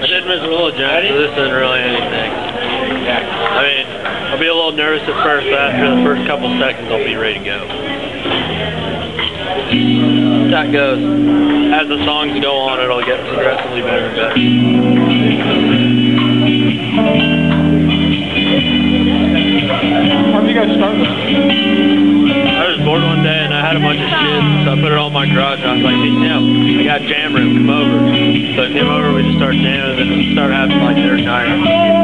I did miss a little jump, so this isn't really anything. I mean, I'll be a little nervous at first, but after the first couple seconds, I'll be ready to go. That goes. As the songs go on, it'll get progressively better and better. How did you guys start this? I was bored one day and I had a bunch of shit, so I put it all in my garage and I was like, hey Tim, I got jam room, come over. So I came over, we just and started having like their night.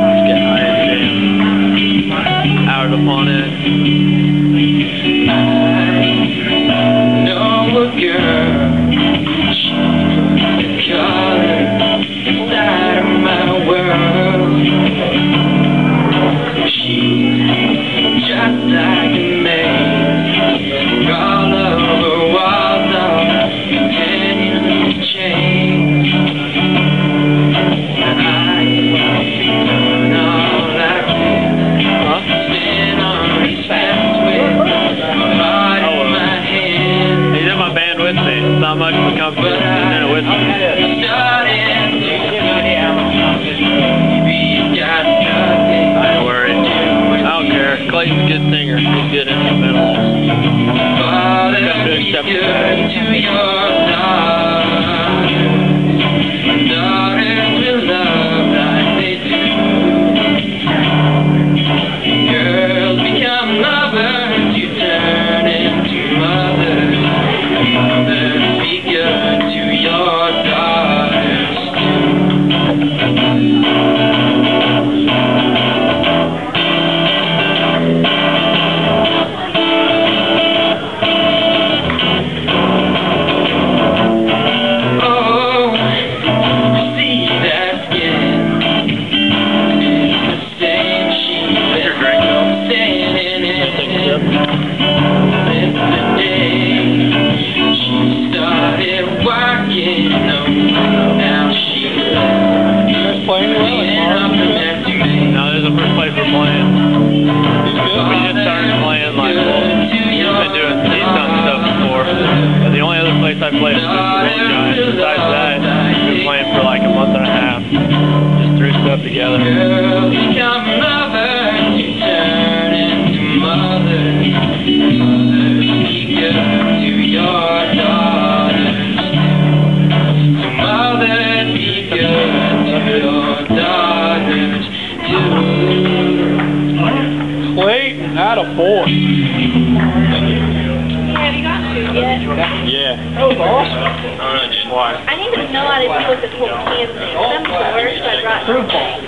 Awesome. Why? I need to know how to do with this whole can thing. 'cause I'm bored, so I brought some cans.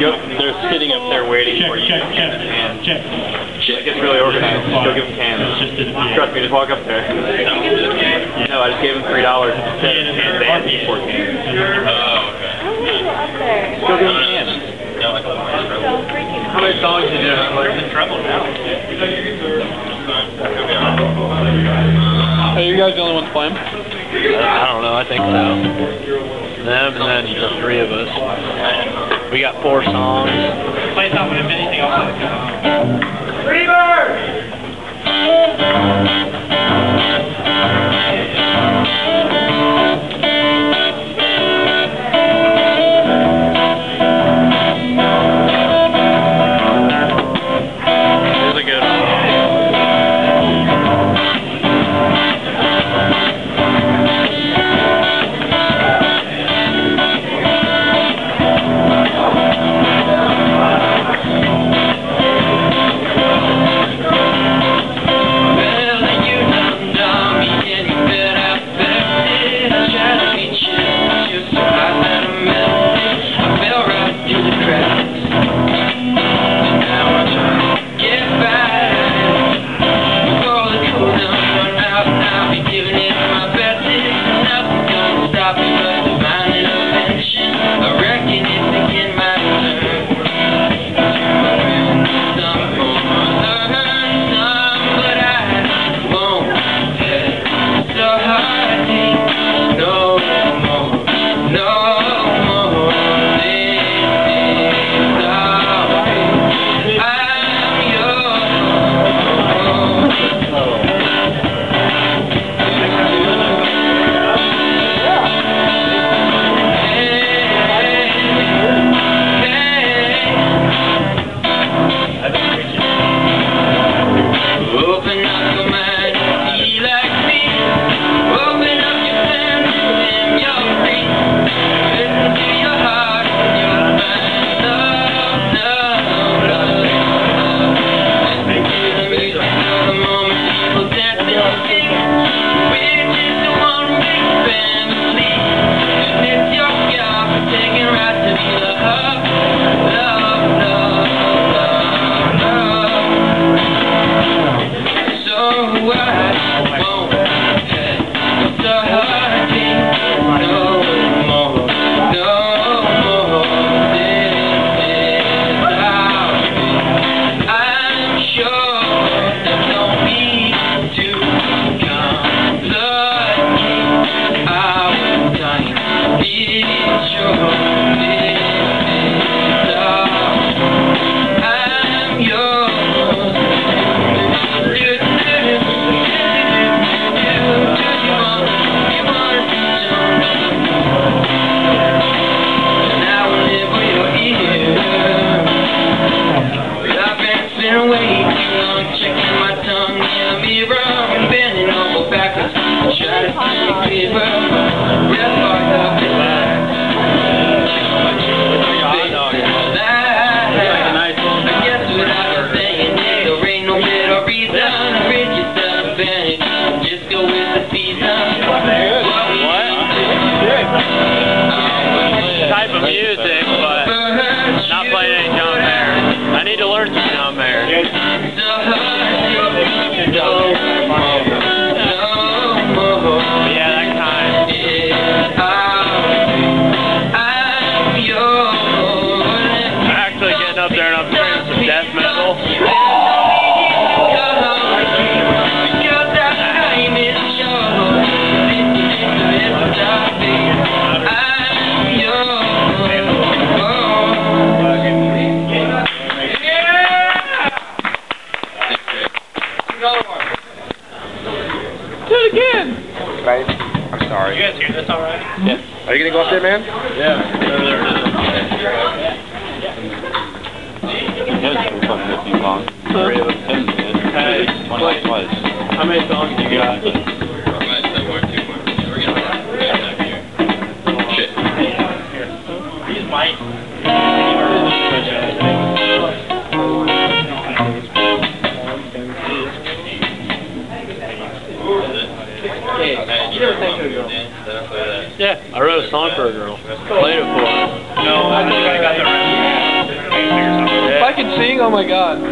Go, they're sitting up there waiting for you. check, check, check. It gets really organized. Just go give them cans. Trust me, just walk up there. No, I just gave them three dollars instead of cans. They had me four cans. Oh, I don't want to go up there. Go give them cans. So freaking How many songs did you do? Like, in trouble now. Hey, you guys the only ones playing? I don't know. I think so. Them and then the three of us. We got four songs. Play something if anything else. Here's song. Three of us in it. Hey, one twice. How many songs you got? Shit. He's Mike. Yeah, I wrote a song for a girl. Played it for her. No, I think I got the rest. If I could sing, oh my god.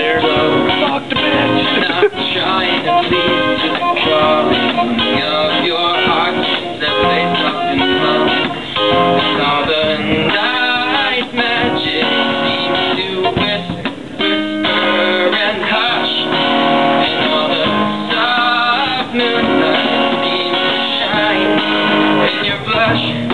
wash.